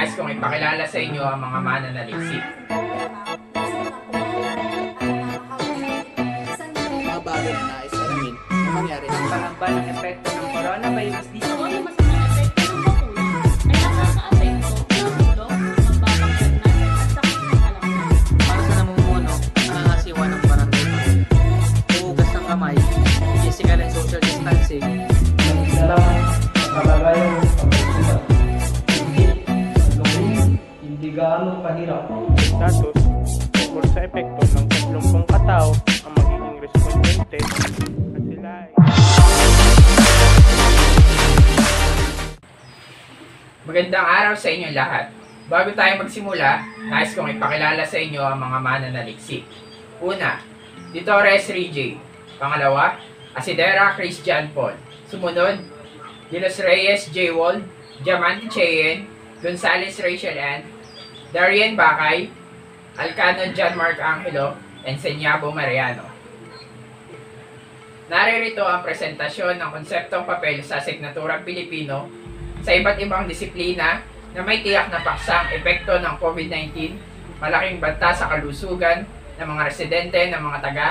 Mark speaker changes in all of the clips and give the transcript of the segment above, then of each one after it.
Speaker 1: nais kong ipakilala sa inyo ang mga mananaliksik.
Speaker 2: mga bagay na nais alamin na mangyari ng
Speaker 3: Pangamba ng epekto ng coronavirus dito
Speaker 4: Ano ang mas mga epekto
Speaker 5: status tungkol sa epekto ng 30 katao ang magiging respondente at sila ay
Speaker 1: Magandang araw sa inyo lahat. Bago tayo magsimula, nais kong ipakilala sa inyo ang mga mananaliksik. Una, Ditores J. Pangalawa, Asidera Christian Paul. Sumunod, De Los Reyes J. Wold, Diamante Cheyenne, Gonzales Rachel Ann, Darian Bakay, Alcano John Mark Angelo, and Senyabo Mariano. Naririto ang presentasyon ng konseptong papel sa Signaturang Pilipino sa iba't ibang disiplina na may tiyak na paksang epekto ng COVID-19, malaking banta sa kalusugan ng mga residente ng mga taga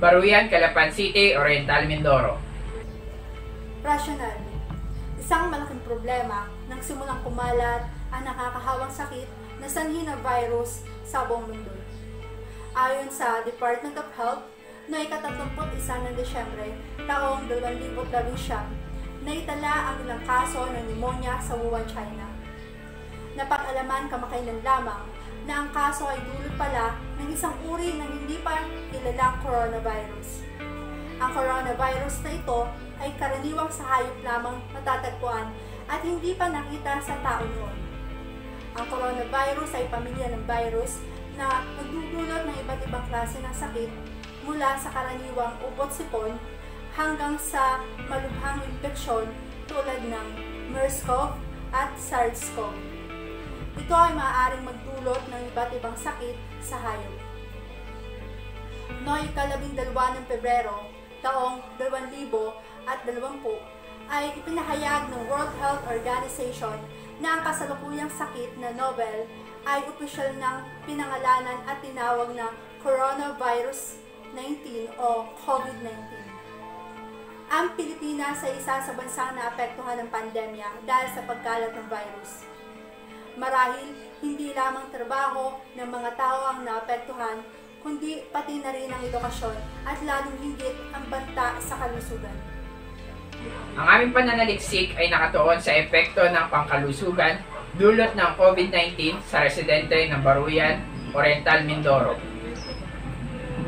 Speaker 1: Baruyan, Calapan City, Oriental Mindoro.
Speaker 6: Rational. Isang malaking problema nang simulang kumalat ang nakakahawang sakit na sanhi ng virus sa buong mundo. Ayon sa Department of Health, noong ika-31 ng Desyembre taong 2019, naitala ang ilang kaso ng pneumonia sa Wuhan, China. Napag-alaman kamakailan lamang na ang kaso ay dulot pala ng isang uri ng hindi pa kilalang coronavirus. Ang coronavirus na ito ay karaniwang sa hayop lamang matatagpuan at hindi pa nakita sa tao noon. Ang coronavirus ay pamilya ng virus na nagdudulot ng iba't ibang klase ng sakit mula sa karaniwang upot-sipon hanggang sa malubhang infeksyon tulad ng MERS-CoV at SARS-CoV. Ito ay maaaring magdulot ng iba't ibang sakit sa hayop. Noong ikalabing dalawa ng Pebrero, taong 2020 ay ipinahayag ng World Health Organization na ang kasalukuyang sakit na novel ay opisyal ng pinangalanan at tinawag na Coronavirus 19 o COVID-19. Ang Pilipinas ay isa sa bansang naapektuhan ng pandemya dahil sa pagkalat ng virus. Marahil, hindi lamang trabaho ng mga tao ang naapektuhan, kundi pati na rin ang edukasyon at lalong higit ang banta sa kalusugan.
Speaker 1: Ang aming pananaliksik ay nakatuon sa epekto ng pangkalusugan dulot ng COVID-19 sa residente ng Baruyan, Oriental Mindoro.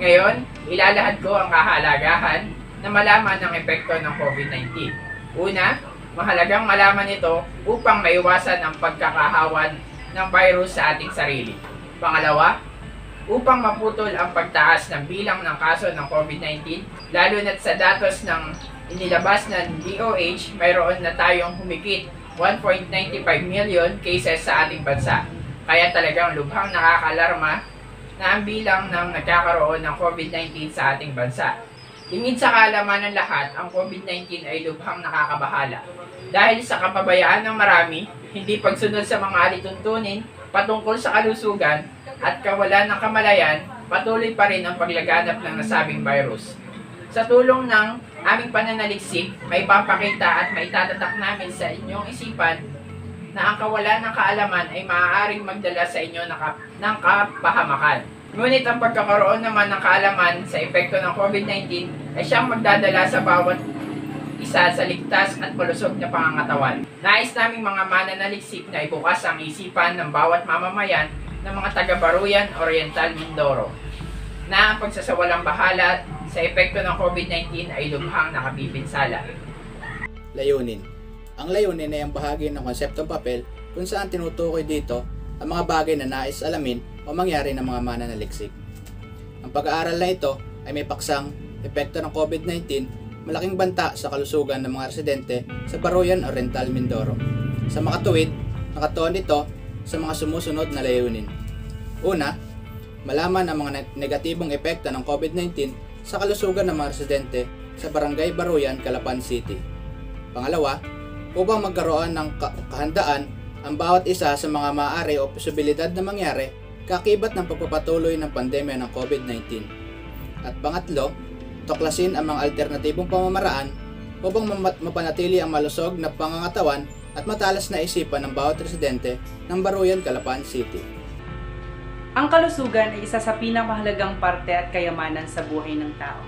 Speaker 1: Ngayon, ilalahad ko ang kahalagahan na malaman ng epekto ng COVID-19. Una, mahalagang malaman ito upang maiwasan ang pagkakahawan ng virus sa ating sarili. Pangalawa, upang maputol ang pagtaas ng bilang ng kaso ng COVID-19, lalo na't sa datos ng inilabas ng DOH, mayroon na tayong humigit 1.95 million cases sa ating bansa. Kaya talagang lubhang nakakalarma na ang bilang ng nagkakaroon ng COVID-19 sa ating bansa. Lingid sa kaalaman ng lahat, ang COVID-19 ay lubhang nakakabahala. Dahil sa kapabayaan ng marami, hindi pagsunod sa mga alituntunin patungkol sa kalusugan at kawalan ng kamalayan, patuloy pa rin ang paglaganap ng nasabing virus. Sa tulong ng aming pananaliksik, may papakita at maitatatak namin sa inyong isipan na ang kawalan ng kaalaman ay maaaring magdala sa inyo ng, kap- ng kapahamakan. Ngunit ang pagkakaroon naman ng kaalaman sa epekto ng COVID-19 ay siyang magdadala sa bawat isa sa ligtas at malusog na pangangatawan. Nais naming mga mananaliksik na ibukas ang isipan ng bawat mamamayan ng mga taga-Baruyan, Oriental, Mindoro na ang pagsasawalang bahala sa epekto ng COVID-19 ay lubhang nakabibinsala.
Speaker 2: layunin. Ang layunin ay ang bahagi ng konseptong papel kung saan tinutukoy dito ang mga bagay na nais alamin o mangyari ng mga mananaliksik. Ang pag-aaral na ito ay may paksang epekto ng COVID-19 malaking banta sa kalusugan ng mga residente sa Baroyan Oriental Mindoro. Sa makatuwid, nakatuon ito sa mga sumusunod na layunin. Una, malaman ang mga neg- negatibong epekto ng COVID-19 sa kalusugan ng mga residente sa Barangay Baruyan, Calapan City. Pangalawa, upang magkaroon ng ka- kahandaan ang bawat isa sa mga maaari o posibilidad na mangyari kakibat ng pagpapatuloy ng pandemya ng COVID-19. At pangatlo, tuklasin ang mga alternatibong pamamaraan upang mapanatili ang malusog na pangangatawan at matalas na isipan ng bawat residente ng Baruyan, Calapan City.
Speaker 7: Ang kalusugan ay isa sa pinakamahalagang parte at kayamanan sa buhay ng tao.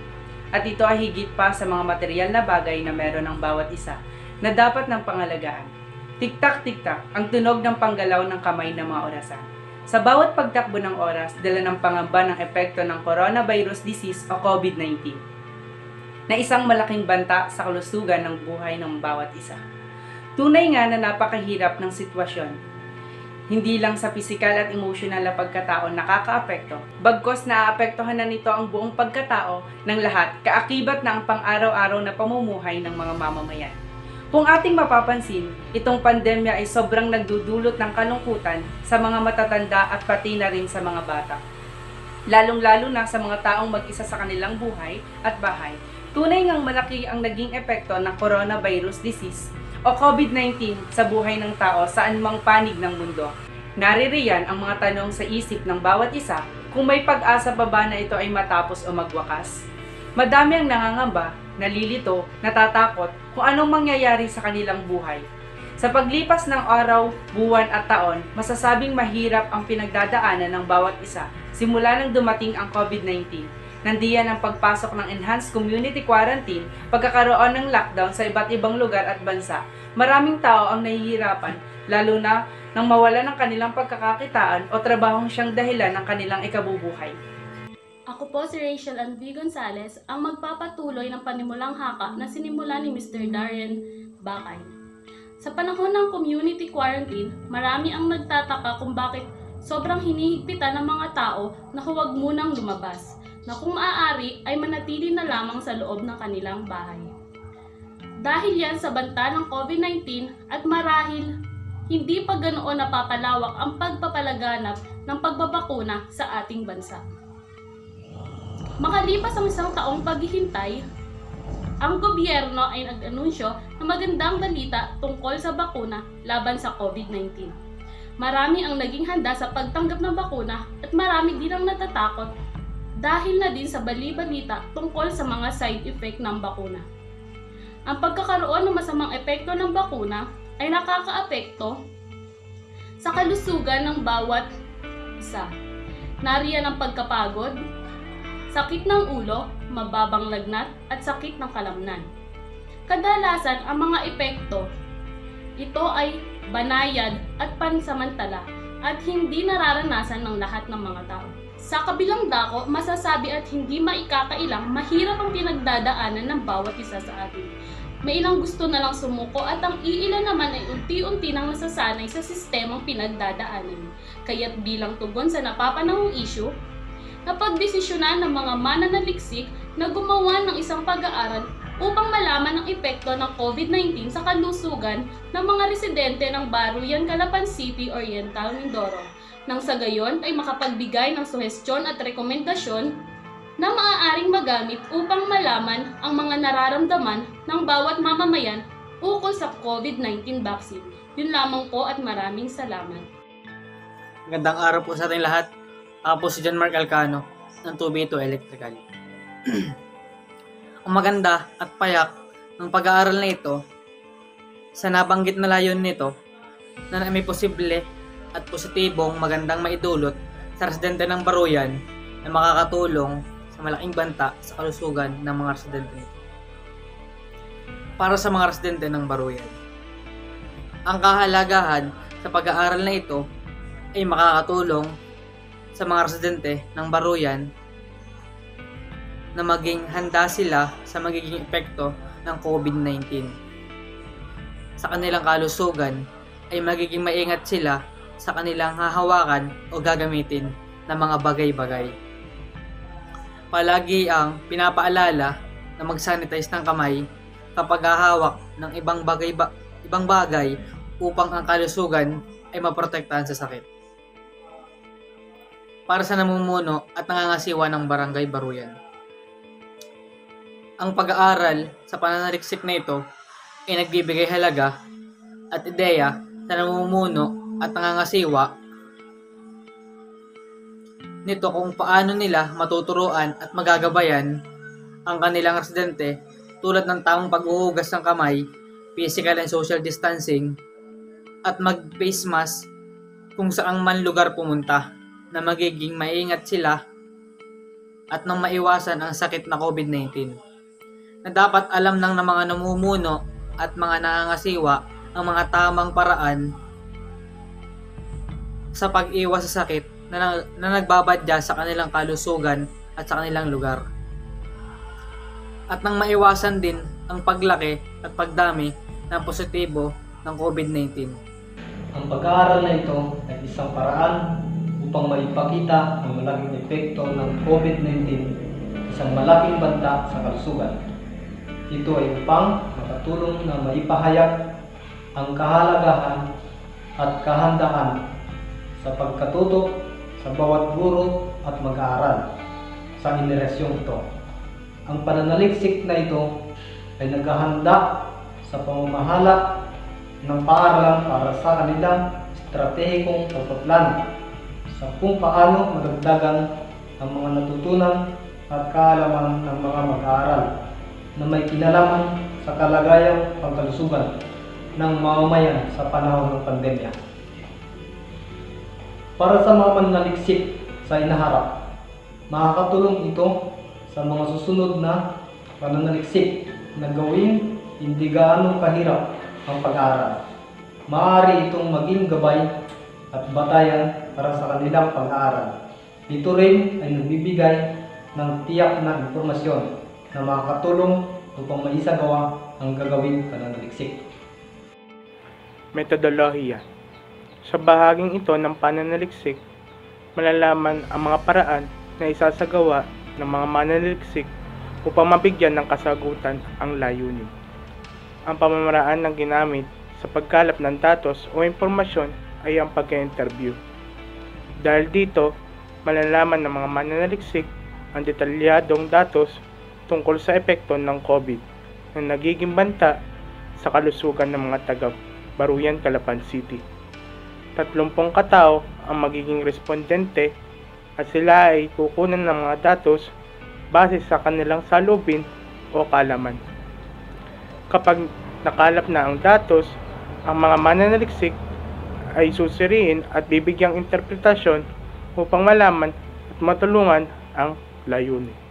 Speaker 7: At ito ay higit pa sa mga material na bagay na meron ng bawat isa na dapat ng pangalagaan. Tiktak-tiktak ang tunog ng panggalaw ng kamay ng mga orasan. Sa bawat pagtakbo ng oras, dala ng pangamba ng epekto ng coronavirus disease o COVID-19 na isang malaking banta sa kalusugan ng buhay ng bawat isa. Tunay nga na napakahirap ng sitwasyon hindi lang sa pisikal at emosyonal na pagkatao nakakaapekto, bagkos naaapektuhan na nito ang buong pagkatao ng lahat, kaakibat na ang pang-araw-araw na pamumuhay ng mga mamamayan. Kung ating mapapansin, itong pandemya ay sobrang nagdudulot ng kalungkutan sa mga matatanda at pati na rin sa mga bata. Lalong-lalo na sa mga taong mag-isa sa kanilang buhay at bahay. Tunay ngang malaki ang naging epekto ng coronavirus disease o COVID-19 sa buhay ng tao saan mang panig ng mundo. Naririyan ang mga tanong sa isip ng bawat isa kung may pag-asa pa ba na ito ay matapos o magwakas. Madami ang nangangamba, nalilito, natatakot kung anong mangyayari sa kanilang buhay. Sa paglipas ng araw, buwan at taon, masasabing mahirap ang pinagdadaanan ng bawat isa simula nang dumating ang COVID-19 Nandiyan ang pagpasok ng enhanced community quarantine, pagkakaroon ng lockdown sa iba't ibang lugar at bansa. Maraming tao ang nahihirapan, lalo na nang mawala ng kanilang pagkakakitaan o trabahong siyang dahilan ng kanilang ikabubuhay.
Speaker 4: Ako po si Rachel Ann V. Gonzalez, ang magpapatuloy ng panimulang haka na sinimula ni Mr. Darren Bakay. Sa panahon ng community quarantine, marami ang nagtataka kung bakit sobrang hinihigpitan ng mga tao na huwag munang lumabas, na kung maaari ay manatili na lamang sa loob ng kanilang bahay. Dahil yan sa banta ng COVID-19 at marahil hindi pa ganoon napapalawak ang pagpapalaganap ng pagbabakuna sa ating bansa. Makalipas ang isang taong paghihintay, ang gobyerno ay nag-anunsyo ng magandang balita tungkol sa bakuna laban sa COVID-19. Marami ang naging handa sa pagtanggap ng bakuna at marami din ang natatakot dahil na din sa bali-balita tungkol sa mga side effect ng bakuna. Ang pagkakaroon ng masamang epekto ng bakuna ay nakakaapekto sa kalusugan ng bawat isa. Nariyan ang pagkapagod, sakit ng ulo, mababang lagnat, at sakit ng kalamnan. Kadalasan, ang mga epekto, ito ay banayad at pansamantala at hindi nararanasan ng lahat ng mga tao. Sa kabilang dako, masasabi at hindi maikakailang mahirap ang pinagdadaanan ng bawat isa sa atin. May ilang gusto na lang sumuko at ang iilan naman ay unti-unti nang nasasanay sa sistemang pinagdadaanan. Kaya't bilang tugon sa napapanahong issue, napagdesisyonan ng mga mananaliksik na gumawa ng isang pag-aaral upang malaman ang epekto ng COVID-19 sa kalusugan ng mga residente ng Baruyan, Calapan City, Oriental, Mindoro. Nang sa gayon ay makapagbigay ng suhestyon at rekomendasyon na maaaring magamit upang malaman ang mga nararamdaman ng bawat mamamayan ukol sa COVID-19 vaccine. Yun lamang po at maraming salamat.
Speaker 3: Magandang araw po sa ating lahat. Ako po si John Mark Alcano ng 2B2 Electrical. Maganda at payak ng pag-aaral na ito sa nabanggit na layon nito na may posible at positibong magandang maidulot sa residente ng Baruyan na makakatulong sa malaking banta sa kalusugan ng mga residente nito. Para sa mga residente ng Baruyan, ang kahalagahan sa pag-aaral na ito ay makakatulong sa mga residente ng Baruyan na maging handa sila sa magiging epekto ng COVID-19. Sa kanilang kalusugan ay magiging maingat sila sa kanilang hahawakan o gagamitin ng mga bagay-bagay. Palagi ang pinapaalala na mag-sanitize ng kamay kapag hahawak ng ibang bagay ba- ibang bagay upang ang kalusugan ay maprotektahan sa sakit. Para sa namumuno at nangangasiwa ng Barangay Baruyan. Ang pag-aaral sa pananaliksik na ito ay nagbibigay halaga at ideya sa namumuno at nangangasiwa nito kung paano nila matuturuan at magagabayan ang kanilang residente tulad ng tamang paghuhugas ng kamay, physical and social distancing, at mag-face mask kung saang man lugar pumunta na magiging maingat sila at nang maiwasan ang sakit na COVID-19 na dapat alam ng, mga namumuno at mga nangangasiwa ang mga tamang paraan sa pag-iwas sa sakit na, na nagbabadya sa kanilang kalusugan at sa kanilang lugar. At nang maiwasan din ang paglaki at pagdami ng positibo ng COVID-19.
Speaker 8: Ang pag-aaral na ito ay isang paraan upang maipakita ang malaking epekto ng COVID-19 isang malaking banta sa kalusugan. Ito ay upang makatulong na maipahayag ang kahalagahan at kahandaan sa pagkatutok sa bawat guro at mag-aaral sa henerasyong ito. Ang pananaliksik na ito ay naghahanda sa pamamahala ng paaralan para sa kanilang estratehikong pagpaplan sa kung paano madagdagan ang mga natutunan at kaalaman ng mga mag-aaral na may kinalaman sa kalagayang pangkalusugan ng mamamayan sa panahon ng pandemya. Para sa mga mananaliksik sa inaharap, makakatulong ito sa mga susunod na pananaliksik na gawin hindi gaano kahirap ang pag-aaral. Maaari itong maging gabay at batayan para sa kanilang pag-aaral. Ito rin ay nagbibigay ng tiyak na impormasyon na makakatulong upang maisagawa ang gagawing pananaliksik.
Speaker 5: Metodolohiya Sa bahaging ito ng pananaliksik, malalaman ang mga paraan na isasagawa ng mga mananaliksik upang mabigyan ng kasagutan ang layunin. Ang pamamaraan ng ginamit sa pagkalap ng datos o impormasyon ay ang pag-interview. Dahil dito, malalaman ng mga mananaliksik ang detalyadong datos tungkol sa epekto ng COVID na nagiging banta sa kalusugan ng mga taga Baruyan, Calapan City. 30 katao ang magiging respondente at sila ay kukunan ng mga datos base sa kanilang salubin o kalaman. Kapag nakalap na ang datos, ang mga mananaliksik ay susiriin at bibigyang interpretasyon upang malaman at matulungan ang layunin.